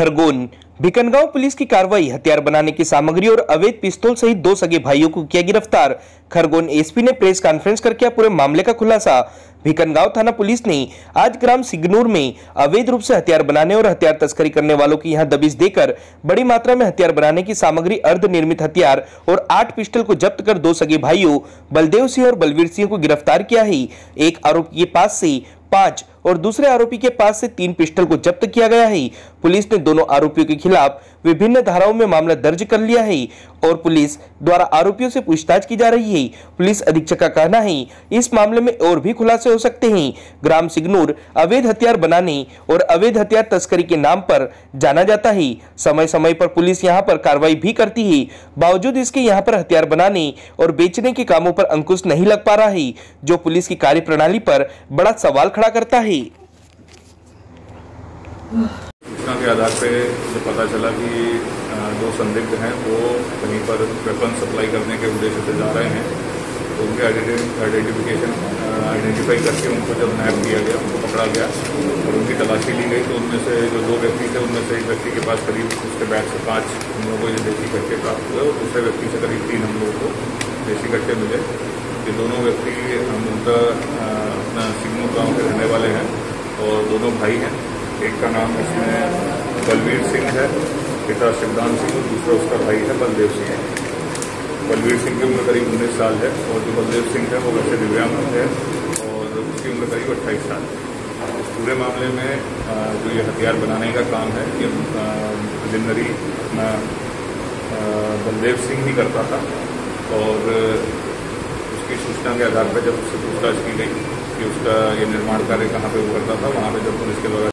Khargone. Bhikangaon police की कार्रवाई, हथियार बनाने की सामग्री और अवैध पिस्तौल सहित दो सगे भाइयों को किया गिरफ़्तार। खरगोन एसपी ने प्रेस कॉन्फ्रेंस कर किया पूरे मामले का खुलासा। भिकनगांव थाना पुलिस ने आज ग्राम सिग्नूर में अवैध रूप से हथियार बनाने और हथियार तस्करी करने वालों की यहाँ दबिश देकर बड़ी मात्रा में हथियार बनाने की सामग्री अर्ध निर्मित हथियार और आठ पिस्टल को जब्त कर दो सगे भाइयों, बलदेव सिंह और बलवीर सिंह को गिरफ़्तार किया है। एक आरोपी के पास से पाँच और दूसरे आरोपी के पास से तीन पिस्टल को जब्त किया गया है। पुलिस ने दोनों आरोपियों के खिलाफ विभिन्न धाराओं में मामला दर्ज कर लिया है। और पुलिस द्वारा आरोपियों से पूछताछ की जा रही है। पुलिस अधीक्षक का कहना है, इस मामले में और भी खुलासे हो सकते हैं। ग्राम सिग्नूर अवैध हथियार बनाने और अवैध हथियार तस्करी के नाम पर जाना जाता है। समय समय पर पुलिस यहाँ पर कार्रवाई भी करती है। बावजूद इसके यहाँ पर हथियार बनाने और बेचने के कामों पर अंकुश नहीं लग पा रहा है, जो पुलिस की कार्य पर बड़ा सवाल खड़ा करता है। आधार पे जो पता चला कि दो संदिग्ध हैं, वो कहीं पर वेपन सप्लाई करने के उद्देश्य से जा रहे हैं। तो उनके आइडेंटिफिकेशन आइडेंटिफाई करके उनको जब नैप किया गया, उनको पकड़ा गया और उनकी तलाशी ली गई तो उनमें से जो दो व्यक्ति थे, उनमें से एक व्यक्ति के पास करीब उसके बैग से पाँच हम लोगों को ये देसी कट्टे प्राप्त हुए, और दूसरे व्यक्ति से करीब तीन हम लोगों को देसी कट्टे मिले। ये दोनों व्यक्ति हम उनका अपना सिग्नू गाँव के रहने वाले हैं और दोनों भाई हैं। एक का नाम इसमें बलवीर सिंह है, पिता शिवदान सिंह और दूसरा उसका भाई है, बलदेव सिंह। बलवीर सिंह की उम्र करीब उन्नीस साल है, और जो बलदेव सिंह है, वो वैसे दिव्यांग है, और उसकी उम्र करीब अट्ठाईस साल है। इस पूरे मामले में जो ये हथियार बनाने का काम है, ये प्रिलिमिनरी बलदेव सिंह ही करता था, और उसकी सूचना के आधार पर जब उससे पूछताछ की गई कि उसका ये निर्माण कार्य कहाँ पे वो करता था, वहाँ पे जब पुलिस के द्वारा